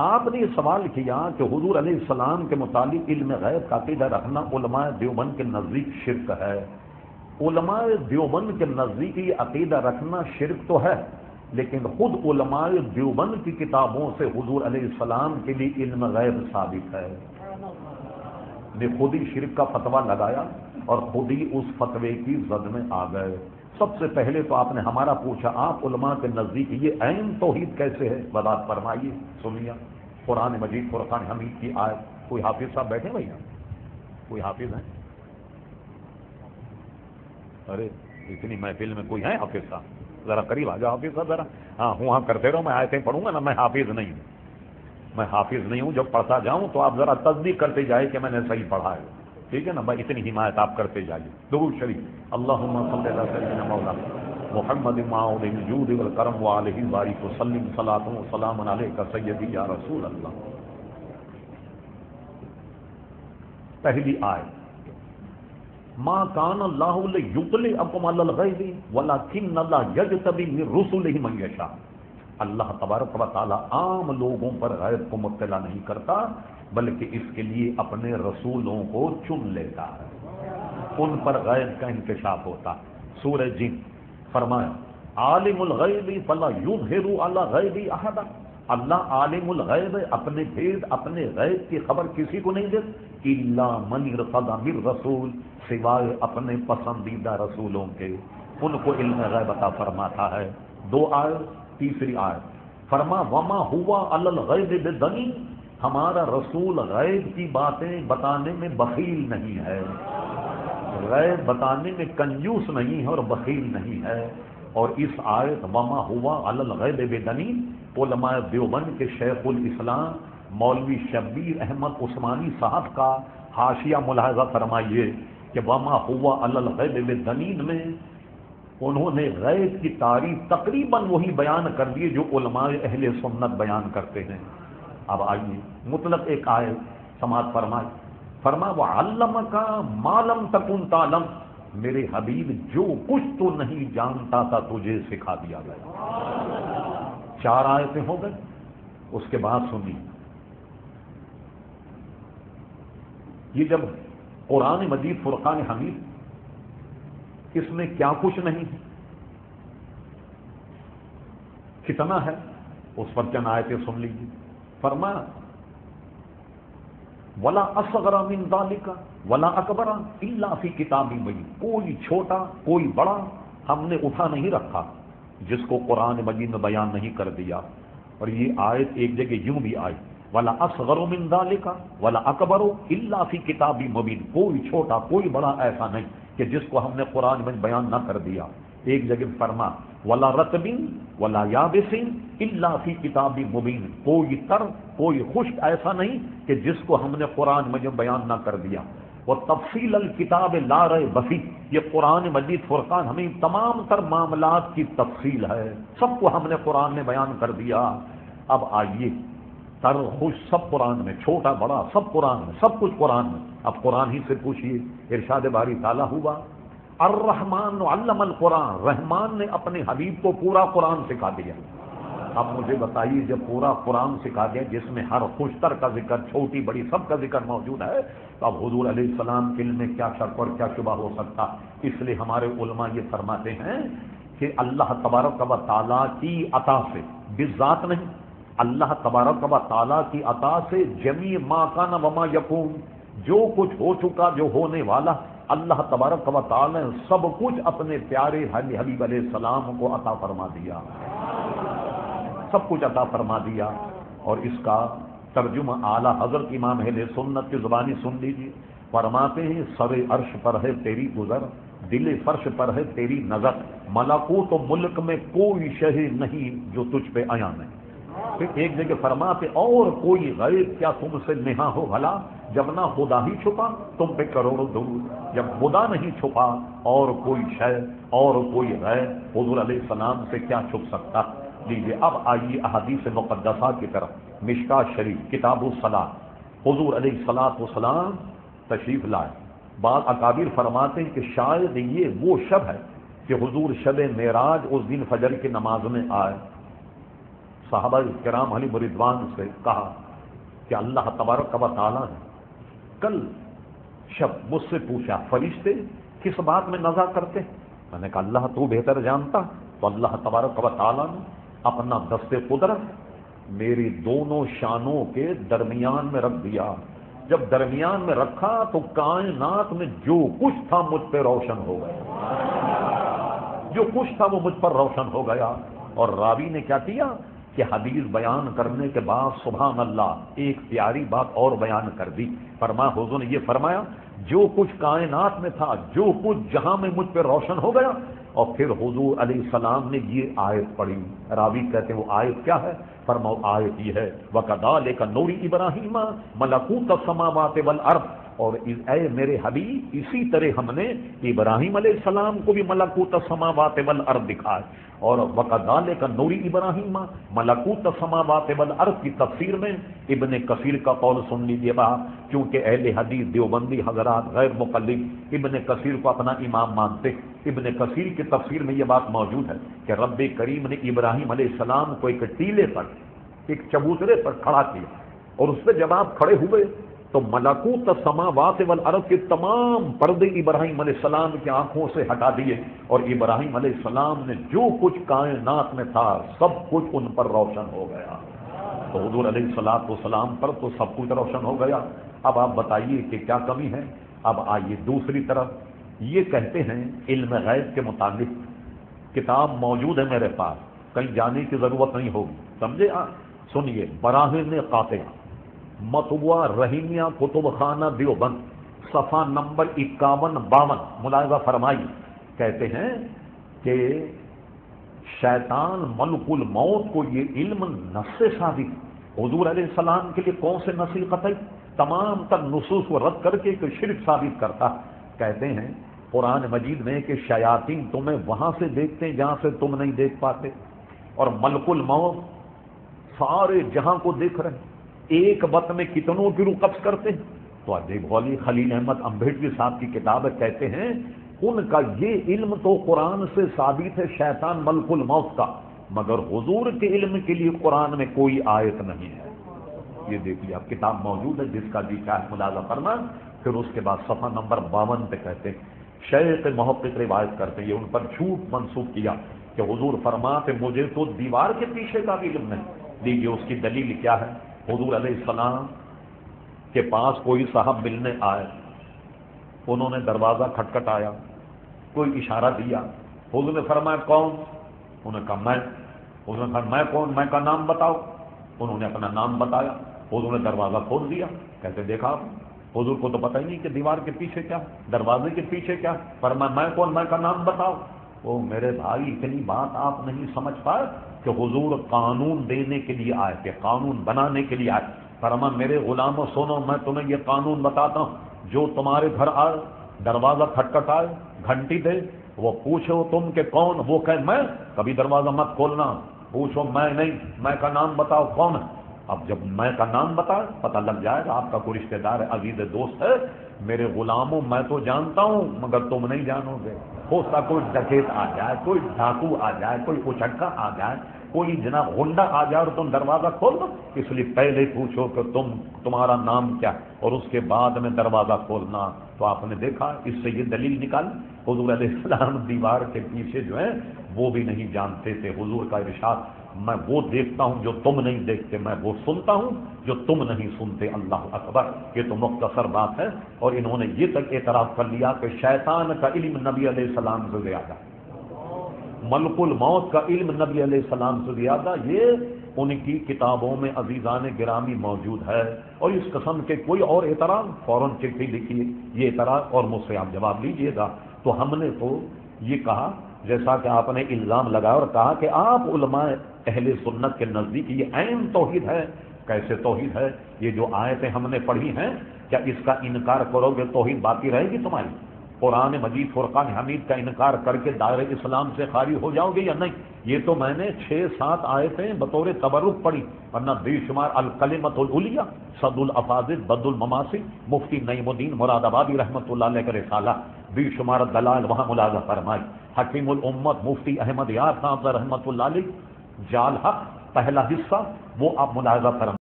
आपने सवाल किया कि हजूर सलाम के मुतालिक इल्म गैब का अकीदा रखना उलमा देवबंद के नज़दीक शिरक है। उलमा देवबंद के नज़दीक अकीदा रखना शिरक तो है, लेकिन खुद उलमाए देवबंद की किताबों से हजूर सलाम के लिए इल्म गैब साबित है। ने खुद ही शिरक का फतवा लगाया और खुद ही उस फतवे की जद में आ गए। सबसे पहले तो आपने हमारा पूछा, आप उलमा के नज़दीक ये ऐन तोहीद कैसे है? बदात फरमाइए सुनिया कुरान मजीद फुरकान हमीद की आय कोई हाफिज साहब बैठे भैया? कोई हाफिज है? अरे, इतनी महफिल में कोई है हाफिज साहब? जरा करीब आ जाओ हाफिज साहब, जरा। हाँ हूँ हाँ करते रहो, मैं आयते पढ़ूँगा ना, मैं हाफिज नहीं हूँ। मैं हाफिज नहीं हूँ, जब पढ़ता जाऊँ तो आप जरा तस्दीक करते जाए कि मैंने सही पढ़ा है। ठीक है ना? भाई इतनी हिमायत आप करते जाइए। दरूद शरीफ। अल्लाह मौला। मोहम्मद माऊद करम वालही बारिक वसलम सलातों सलाम का सैदी या रसूल अल्लाह पहली आय। माँ कान अल्लाह युगले अकमल्लि वला किन अल्लाह यज तभी रसुल ही मैशा अल्लाह तबारक वाली आम लोगों पर गैब को मुतला नहीं करता, बल्कि इसके लिए अपने रसूलों को चुन लेता है। उन पर गैब का इंकशाफ होता है। सूरज जिन फरमाया, आलिमुल गैबी फला युग हेरू अल्लाह गैबी अहदा। अल्लाह आलिमुल गैब अपने भेद, अपने गैब की खबर किसी को नहीं दे इल्ला मन मिर रसूल, सिवाय अपने पसंदीदा रसूलों के। उनको इल्म गैब अता फरमाता है। दो आय तीसरी आय फरमा, वमा हुआ अल गैब बेदनी हमारा रसूल गैब की बातें बताने में बखील नहीं है। गैब बताने में कंजूस नहीं है और बखील नहीं है। और इस आयत, वमा हुआ अलल गैब बेदनी उलमा देवबंद के शेखुल इस्लाम, मौलवी शब्बीर अहमद उस्मानी साहब का हाशिया मुलाजा फरमाइए कि वमा हुआ अलल गैब बेदनीन में उन्होंने गैब की तारीफ़ तकरीबन वही बयान कर दिए जो उलमाए अहले सुन्नत बयान करते हैं। अब आइए मुतलक एक आय समाज फरमाए। फरमा वो अल्लम का मालम तकुन तालम मेरे हबीब, जो कुछ तो नहीं जानता था तुझे सिखा दिया गया। चार आयतें हो गए उसके बाद सुनी ये जब कुरान मजीद, फुरकान हमीद इसमें क्या कुछ नहीं। है कितना है, उस पर चंद आयतें सुन लीजिए। फरमा वला असगरा मिन दालिका, वला अकबरा इल्ला फ़ी किताबी मई कोई छोटा, कोई बड़ा हमने उठा नहीं रखा, जिसको कुरान मजीद में बयान नहीं कर दिया। और ये आयत एक जगह यूँ भी आई, वाला असगरो मिन दालिका, वाला अकबरो इल्ला फ़ी किताबी मुबीन कोई छोटा, कोई बड़ा ऐसा नहीं। कि जिसको हमने कुरान में बयान ना कर दिया। एक जगह फरमा, वला रतबिन, वला याबिसिन, इल्ला फ़ी किताबी मुबीन। कोई तर, कोई खुश्क ऐसा नहीं कि जिसको हमने कुरान में बयान ना कर दिया। और तफसील अल किताब ला रहे बसी ये कुरान मजीद फुरकान हमें तमाम तर मामलात की तफसील है। सबको हमने कुरान में बयान कर दिया। अब आइए तर खुश, सब कुरान में, छोटा, बड़ा, सब कुरान में, सब कुछ कुरान में। अब कुरान ही से पूछिए, इरशाद बारी ताला हुआ। अर्रहमान अल्लमल कुरान, रहमान ने अपने हबीब को पूरा कुरान सिखा दिया। अब मुझे बताइए, जब पूरा कुरान सिखा दिया, जिसमें हर खुशतर का ज़िक्र, छोटी, बड़ी, सब का ज़िक्र मौजूद है तो अब हजूर सलाम के में क्या शर्क और क्या शुबा हो सकता? इसलिए हमारे उलमा ये फरमाते हैं कि अल्लाह तबारक व ताला की अता से बिजात नहीं अल्लाह तबारक व ताला की अता से जमी माँ का न वमा यकून। जो कुछ हो चुका, जो होने वाला, अल्लाह तबारक व ने सब कुछ अपने प्यारे हबीब सलाम को अता फरमा दिया। सब कुछ अता फरमा दिया। और इसका तर्जुमा आला हज़रत इमाम अहले सुन्नत की जुबानी सुन लीजिए। फरमाते हैं, सरे अर्श पर है तेरी गुजर, दिल फर्श पर है तेरी नज़र। मलाकू तो मुल्क में कोई शह नहीं जो तुझ पे आया नहीं। फिर एक जगह फरमाते, और कोई गैब क्या तुमसे नेहा हो भला? जब ना खुदा ही छुपा, तुम पे करोड़ों दूर जब खुदा नहीं छुपा, और कोई शय, और कोई गैब हजूर सलाम से क्या छुप सकता? लीजिए, अब आइए अहदीस मुकदसा की तरफ़। मिशका शरीफ किताब सलाह। हजूर सलाम तशरीफ़ लाए। बाद अकाबिर फरमाते कि शायद ये वो शब है कि हजूर शब मेराज उस दिन फजर की नमाज़ में आए। साहबा कराम अली मुरिदवान से कहा कि अल्लाह तबारक ताला ने कल शब मुझसे पूछा, फरिश्ते किस बात में नजा करते मैंने कहा, अल्लाह तू बेहतर जानता तो अल्लाह तबारक ताला ने अपना दस्ते कुदरत मेरी दोनों शानों के दरमियान में रख दिया। जब दरमियान में रखा तो कायनात में जो कुछ था मुझ पर रोशन हो गया। जो कुछ था वो मुझ पर रोशन हो गया। और रावी ने क्या किया? कि हदीस बयान करने के बाद सुबह अल्लाह एक प्यारी बात और बयान कर दी। फरमा हुजूर ने यह फरमाया, जो कुछ कायनात में था, जो कुछ जहाँ में मुझ पर रोशन हो गया, और फिर हुजूर सलाम ने ये आयत पढ़ी। रावी कहते वो आयत क्या है? फरमा आयत ये है वकदाल का नूरी इब्राहिमा, मलकूत समावात वल अर्थ और ए मेरे हबीब, इसी तरह हमने इब्राहिम सलाम को भी मलकूत समावात वल अर्थ दिखाए। और वकदाल का नूरी इब्राहिम, मलकूत समावात वल अर्थ की तफसीर में इबन कसीर का कौल सुन लीजिए बा। क्योंकि अहल हदीस देवबंदी हजरात गैर मुकलिब इबन कसीर को अपना इमाम मानते इबन कसीर की तफसीर में यह बात मौजूद है कि रब करीम ने इब्राहिम सलाम को एक टीले पर, एक चबूतरे पर खड़ा किया और उस पर जब आप खड़े हुए तो मलाकूत समावात वल अरब के तमाम पर्दे इब्राहिम सलाम की आँखों से हटा दिए और इब्राहिम सलाम ने जो कुछ कायनात में था, सब कुछ उन पर रोशन हो गया। तो हजूर सलाम पर तो सब कुछ रोशन हो गया। अब आप बताइए कि क्या कमी है? अब आइए दूसरी तरफ़। ये कहते हैं, इल्म गैब के मुताबिक किताब मौजूद है मेरे पास, कहीं जाने की ज़रूरत नहीं होगी। समझे आप? सुनिए बराहन कातिया। मतुआ रहीमिया कुतुब खाना दियोबंद सफ़ा नंबर इक्यावन, बावन। मुलायजा फरमाई, कहते हैं कि शैतान मलकुल मौत को ये इल्म नस्से साबित। हजूर सलाम के लिए कौन से नस्ल कतई? तमाम तर नसूस को रद्द करके एक शिरक साबित करता। कहते हैं, कुरान मजीद में कि शयातीन तुम्हें वहाँ से देखते हैं जहाँ से तुम नहीं देख पाते। और मलकुल मौत सारे जहाँ को देख रहे हैं। एक वत में कितनों की रुकब्स करते हैं? तो देखो अली खलील अहमद अंबेडकर साहब की किताब कहते हैं, उनका ये इल्म तो कुरान से साबित है शैतान मलकुल मौत का, मगर हुजूर के इल्म के लिए कुरान में कोई आयत नहीं है। ये देखिए अब किताब मौजूद है, जिसका जी चाहे मुलाजा करना फिर उसके बाद सफ़ा नंबर बावन पे कहते शेख मोहब्बत रिवायत करते ये उन पर झूठ मनसूख किया कि हुजूर फरमाते, मुझे तो दीवार के पीछे का भी इल्म नहीं। लीजिए उसकी दलील क्या है? हजूर सलाम के पास कोई साहब मिलने आए। उन्होंने दरवाज़ा खटखटाया, कोई इशारा दिया। हजूर ने फरमाया, कौन? उन्होंने कहा, मैं। उन्होंने कहा, मैं कौन? मैं का नाम बताओ? उन्होंने अपना नाम बताया। हजूर ने दरवाज़ा खोल दिया। कहते, देखा हजूर को तो पता ही नहीं कि दीवार के पीछे क्या, दरवाजे के पीछे क्या। पर मैं मैं कौन? मैं का नाम बताओ? ओ मेरे भाई, इतनी बात आप नहीं समझ पाए। कि हुजूर कानून देने के लिए आए कि कानून बनाने के लिए आए। फरमा मेरे गुलामों, सुनो, मैं तुम्हें ये कानून बताता हूँ। जो तुम्हारे घर आए, दरवाज़ा खटखटाए घंटी दे, वो पूछो तुम के कौन? वो कहे, मैं? कभी दरवाज़ा मत खोलना। पूछो, मैं नहीं, मैं का नाम बताओ, कौन है? अब जब मैं का नाम बताए पता लग जाएगा, आपका कोई रिश्तेदार है अज़ीज़ दोस्त है। मेरे गुलामों, मैं तो जानता हूँ, मगर तुम नहीं जानोगे। हो सकता कोई डकेत आ जाए, कोई डाकू आ जाए, कोई उछटका आ जाए, कोई जना होंडा आ जाए और तुम दरवाज़ा खोल दो। इसलिए पहले पूछो कि तुम, तुम्हारा नाम क्या? और उसके बाद में दरवाज़ा खोलना। तो आपने देखा, इससे ये दलील निकाल। हजूर दीवार के पीछे जो है, वो भी नहीं जानते थे। हजूर का इर्शाद मैं वो देखता हूँ जो तुम नहीं देखते, मैं वो सुनता हूँ जो तुम नहीं सुनते। अल्लाह अकबर, ये तो मुख्तसर बात है। और इन्होंने ये तक एतराफ़ कर लिया कि शैतान का इल्म नबी सलाम से ज़्यादा, मलकुल मौत का इल्म नबी सलाम से ज़्यादा, ये उनकी किताबों में अजीज़ान गिरामी मौजूद है। और इस कस्म के कोई और एतराज़, फ़ौरन चिट्ठी लिखिए, ये एतराज़, और मुझसे आप जवाब लीजिएगा। तो हमने तो ये कहा, जैसा कि आपने इल्ज़ाम लगाया और कहा कि आप उलमा अहले सुन्नत के नज़दीक ये अहम तोहिद है। कैसे तोहिद है? ये जो आयतें हमने पढ़ी हैं, क्या इसका इनकार करोगे? तोहिद बाकी रहेगी तुम्हारी। कुरान मजीद, फुरकान हमीद का इनकार करके दायरे इस्लाम से खारी हो जाओगे या नहीं? ये तो मैंने छह सात आयतें बतौर तबरुक पढ़ी। वरना बेशुमार अलकलमतुलिया सदुल अफाजिद बदुल ममासी मुफ्ती नईमुद्दीन मुरादाबादी रहमत का रिसाला। बेशुमार दलाल वहाँ मुलाजा फरमाई। हकीमुल उम्मत मुफ्ती अहमद यार साहब रहमत जाल हक पहला हिस्सा वो आप मुलाजा फरमा